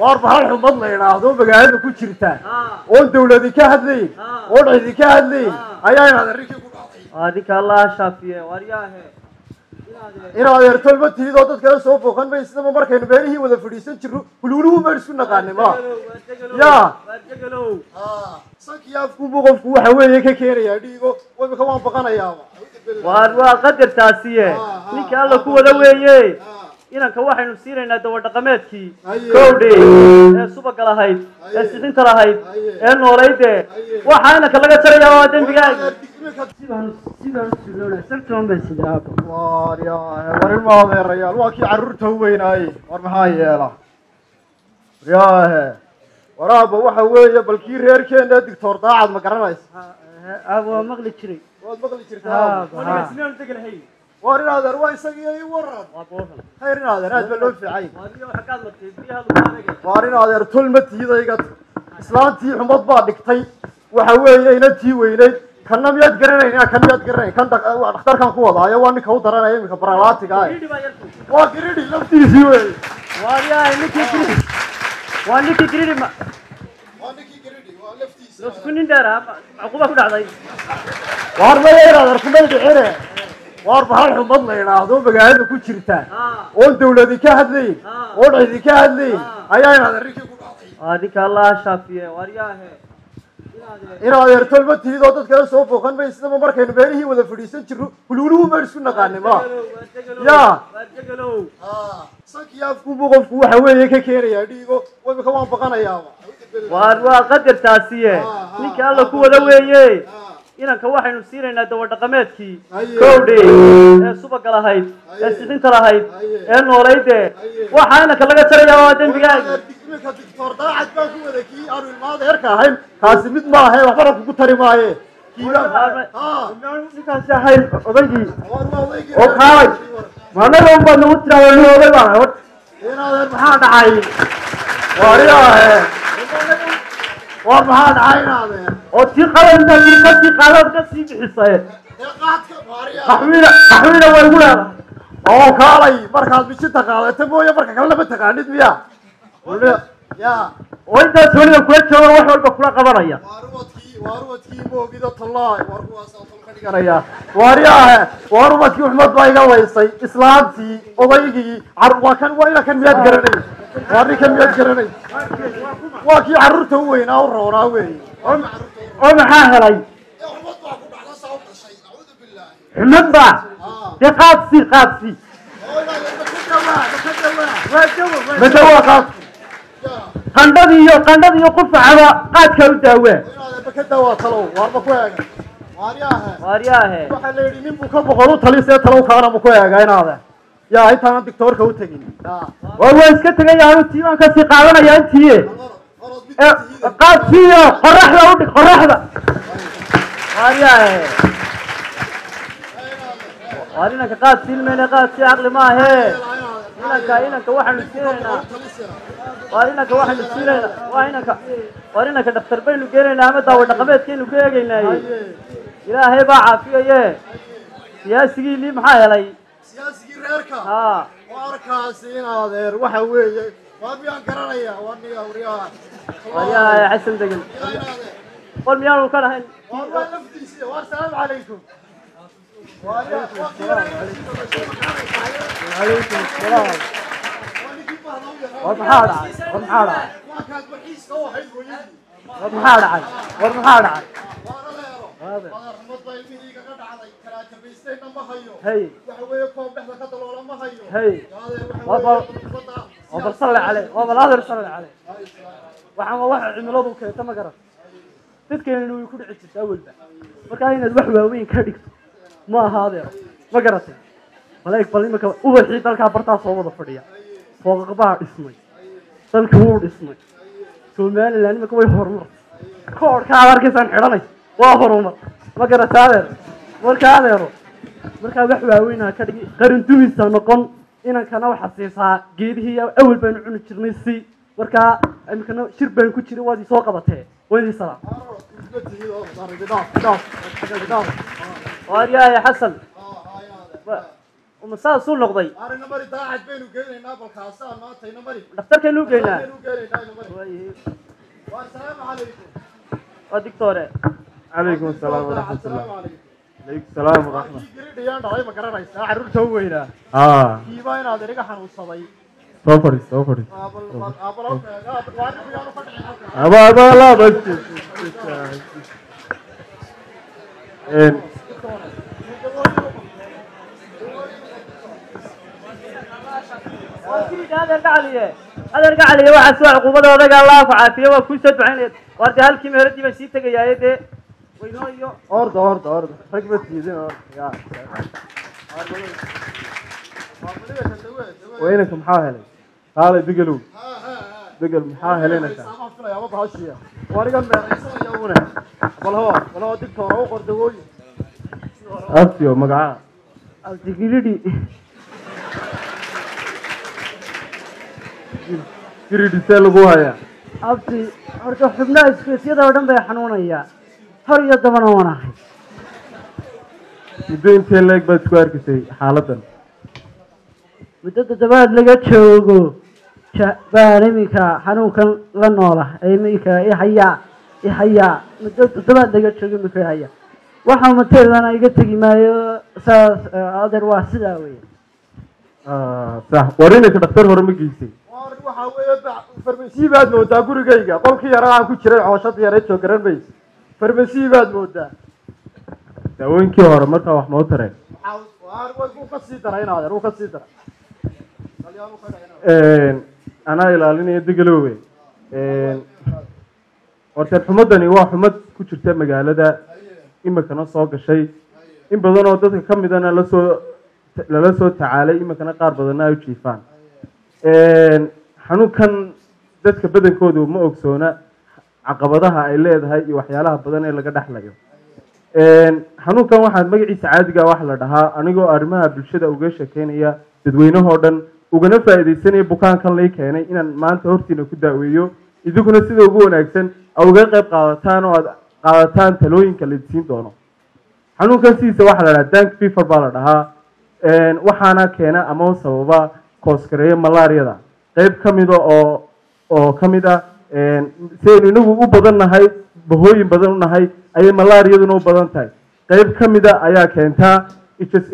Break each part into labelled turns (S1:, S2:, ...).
S1: waarbahalx xumad la idhaahdo magaalada ku jirta. Oo dawlad ka hadlayn oo cid ka hadlayn. Ayaa inaad arrinkii ku dhacday.
S2: Adinka allah shaafiye waryaahe
S1: inaad eertolma tihid oo dadkana soo fooqan maysnaba markaynu meelihii wada fadhiisan jirno hululuhu maan isku naqaanay ma. Ya. Sankii afku waxa weeye ka keenayaa dhiigo. Imika waan baqanayaaba
S2: waan waa qadartaasiye ninka alla ku wada weeye inanka waxaynu siinaynaa dawa dhaqameedkii
S1: Haye.
S2: kowdhe ee subaga lahayd ee sixinta lahayd ee noolayde. Waxaa inanka laga jarayaa waa dembigaaga
S1: war yaa war ilma adeerayaal waa kii carruurta u weynaaye war maxaa yeela? Yaahe waraaba waxa weeye bal kii reerkeena doctor daacad ma garanaysa?
S2: Waa maqli jiray.
S1: Waad maqli jirtaa war in adeer waa isagiyo ii waran khayr in adeer aad baa loo fiicay. Waar in adeer tol ma tiidayga islaantii xumad baa dhigtay. Waxa weeye inantii weyneyd kanna miyaad garanayn kan miyaad garanayn. Kan dhakhtarkan ku wadaayo waa ninka u daranaya iminka baralaatiga ah waa giridhi laftiisii wey
S2: waa ninkii gridi ma.
S1: Waa ninkii giridhi waa laftiisi
S2: lasku nin dheera macuquba ku dhacday.
S1: Waar maya in adeer kumay dhicine warbaxal xumad la idhaahdo magaalada ku jirta. Oo dawlad ka hadlayn oo cid ka hadlayn ayaa
S2: inaad arrinkii
S1: in adeertolma oo dadkana soo booqan may isnaba markaynu meelihii wada fadhiisan jirno huluuluhu maynu isku naqaanay ma. Ya. sankiyo qofku waxa weeye ka keenayaa dhiigo imika waan baqanayaaba.
S2: Waa qadartaasiye ninka alla ku wada weeye inanka waxaynu siinaynaa dawa dhaqameedkii.
S1: Haye.
S2: kowdhe ee subaga lahayd ee sixinta lahayd. Ee noolayde. Waxaa inanka laga jarayaa waa dembigaaga
S1: doctor daacad baan ku wada kii aanu ilmaada heerka ahayn. Kaasi mid maahe waxbana kugu tari maaye.
S2: Ninkaasi ahayn odaygii oo
S1: oo
S2: kaalay. Maanaga un baad nagu tiraada nin oday baan ahay.
S1: Inaadeen maxaa dhacay? Wariyaahe war maxaa dhacay inaadeen
S2: oo tii qalan intaad yiri ka sii qaadaad ka sii bixisaye
S1: ee qaadka wariyaa
S2: qaxwiina qaxwiina way igu leedahay.
S1: Oo kaalay markaad bijinta qaadata mooye marka kale lama taqaanid miya ya
S2: oo intaas weliba kula jooga wax walba kula qabanaya.
S1: Tolka dhiganaya waariyaahe waarumadkii uxmad baa iga laysay islaantii odaygii waa kan waa miyaad garanay? Waa ninkan miyaad garanay waa kii carruurta u weynaa u roonaa weeye
S2: oo maxaa helay? Xumad baa dee qaadsi qaadsi. Madawa qaadsi. Qandhadii iyo qandhadii iyo qufacaba qaadka u daawaa waaryaahe
S1: waxaa la yidhi nin buu ka boqol u tali see talow kaana ma ku eega inaade yaa intaanan dictoorka u tegin.
S2: Waa waa iska tegaya anu tii baan ka sii qaadanaya intiiye ee qaadsiiyo qoraxda u dhig qoraxda waar inanka qaad silmayne qaadsi caqli maahe inanka inanka waxaanu siinaynaa. Waar inanka waxaanu siinaynaa. Waa inanka waar inanka dhakhtar baynu geenaynaa ama daawo dhaqameedkaynu ka eegaynaaye ilaahay baa caafiyaye siyaasigii lii maxaa helay?
S1: Siyaasigii reerka.
S2: Haa.
S1: Warkaasi in adeer waxa weeye waa miyaan garanaya waa niga waryaa
S2: waaryaahe xasan degan qol miyaanu ka dhahayn
S1: waa waa laftiisi waa salaamu calaykum Waaryaa, waa
S2: calaykum salaam war maxaa dhacay war maxaa dhacay
S1: waa kaad markiiska u ahayd hooyadii
S2: war maxaa dhacay war maxaa dhacay
S1: waana leero
S2: Waabe.
S1: madaxumad baa ilmihii igaga dhacday karaakabaystayna ma hayo
S2: hey
S1: waxa weeye koob dhexda ka daloola ma hayo
S2: hey
S1: Adeer, waxa
S2: Waa
S1: weeye
S2: bal-
S1: ummadda
S2: waa bal salli cale waa bal adeer salli cale waxaan waa waxa cimiladu keenta ma garan dadkeena way ku dhici jirta awalba markaa inaad wax waaweyn ka dhigto ma aha adeer. Ma garatay bal bal imika ubaxii dalkaa bartaa soo wada fadhiya. Fooqaq baa dhismay. Dalkii wuu dhismay. Somaliland imika way horumar. Koodhka aad arkaysaan xidhanay waa horumar. Ma garata adeer. Marka adeero markaa wax waaweynaa ka dhigi qarin dumisa noqon inankana waxa siisaa geedihii awal baanu cuni jirnay si markaa imikana shir baan ku jiray waad isoo qabatee. Waaryahay xasan uma saasuu noqday
S1: arina mari daacad baynu geynaynaa balkaasaan maanta ina mari
S2: dhakhtarkaynu u geynaa
S1: baynu geynaynaa ina mari
S2: Waaye,
S1: waa
S2: digtoore.
S3: Calaykum asalaam waraxmat ullah
S1: asalaamu calaykum
S3: calaykum salaam waraxmat
S1: kii giridhiyaan dhalay ma garanaysaa carruurta u weynaa
S3: aa
S1: kiibaa inaad iniga xanuunsaday
S3: soo fadhiis soo fadhiis
S1: aabalow ka dhicin halkan
S3: aba aba laba
S2: adeer gacaliye adeer gacaliye waxaa soo cuquubada odaga allah ku caafiye waa kuu soo ducaynaya waar dee halkii meheradii baan sii tegayaaye dee
S1: orda orda orda rag orda ya.
S3: Weynanka maxaa helay kaalay degelow degel maxaa helinaysaa
S1: wariga meeraysanaya une balho balho digtoora u qor dawooyin
S3: aftiyo magaca
S2: abdigilidhi
S3: giridhisee lagu hayaa
S2: abdi horta xubnaha isfeesyada oo dhan bay xanuunayaa hor iyo dabana waan ahay
S3: muddo intee leeg baad isku arkisay xaaladan
S2: muddo toddobaad laga joogo baan iminka xanuunkan la noola iminka ihayaa ihayaa muddo toddobaad laga joogo iminka ihaya? Waxa mateelana iga tegi maayo saas eh, adeer waa sidaa weeye.
S3: Ah, sax. War inanka dhakhtar hore ma geysay.
S1: Waxaa weeye farmasi baad moodaa gurigayga. Qolkii yaraa aan ku jiray cooshada yare soo garan maysa farmasi baad moodaa
S3: daawooyinkii hore markaa wax mau tareen.
S1: Wuu ka sii daray inaadeer wuu ka sii daray Qalyaan uu ka dhacay.
S3: anaa ilaalinaya degelowe horteen xumadani waa xumad ku jirta magaalada. Imikana soo gashay. In badan oo dadka ka midana la soo lala soo tacaalay imikana qaar badanna ay u jiifaan. Xanuunkan dadka badankoodu ma ogsoona caqabadaha ay leedahay iyo waxyaalaha badan ee laga dhexlayo xanuunkan waxaa magaciisa caadiga waxa la dhahaa anigoo arrimaha bulshada uga sheekeynaya dadweynahoo dhan ugana faa'iidaysanaya bukaankan lay keenay inaan maanta hortiina ku daaweeyo. Idinkuna sida ugu wanaagsan a uga qayb qaadataan oo aad qaadataan talooyinka la siin doono. Xanuunkan sidiisa waxaa la dhahaa dank fever baa la dhahaa. Waxaana keena ama sababa kooskareeya malaariyada. Qayb ka mida oo oo ka ah sidaynu inagu u badan nahay bahooyin badan u nahay ayay malaariyaduna u badan tahay. Qayb ka mida ayaa keentaa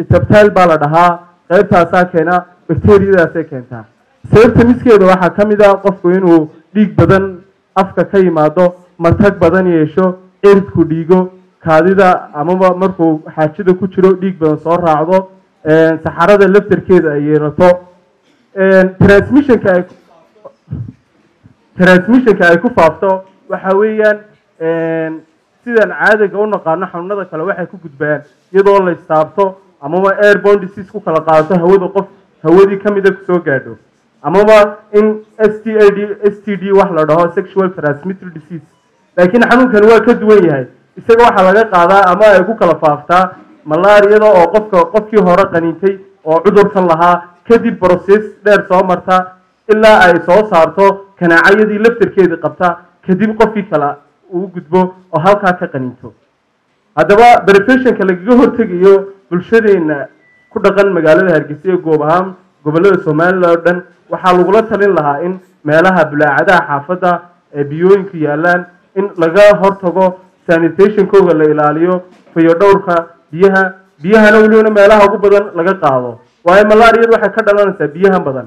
S3: itabtaal baa la dhahaa qaybtaasaa keena bacteriyadaasay keentaa sababta miskeeda waxaa ka mid ah qofku inuu dhiig badan afka ka yimaado matag badan yeesho eridku dhiigo kaadida amaba markuu xaajada ku jiro dhiig badan soo raacdo saxarada laftarkeeda ay yeelato. Transmissionka transmissionka ay ku faafto. Waxa weeyaan sidaan caadiga u naqaano xanuunada kale waxay ku gudbaan iyadoo la istaabto amaba airborne disease ku kala qaadato hawada qof hawadii ka mida ku soo gaadho. Amaba in s t a d s t d wax la dhaho sexual transmitted disease. Laakiin xanuunkani waa ka duwan yahay. Isaga waxaa laga qaadaa ama ay ku kala faaftaa malaariyada oo qofka qofkii hore qaniintay oo cudurkan lahaa. Kadib process dheer soo marta ilaa ay soo saarto kanaacayadii laftarkeedii qabta kadib qofkii kale uu gudbo oo halkaa ka qaniinto. Haddaba brefessionka lagaga hortegayo bulshadeena ku dhaqan magaalada hargeysa iyo goob ahaan gobollada somalilan oo dhan waxaa lagula talin lahaa in meelaha bulaacadaha xaafadda ee biyooyinku yaalaan in laga hortago sanitationkooga la ilaaliyo fayo dhowrka biyaha biyahana welibana meelaha ugu badan laga qaado. Waayo malaariyadu waxay ka dhalanaysaa biyahan badan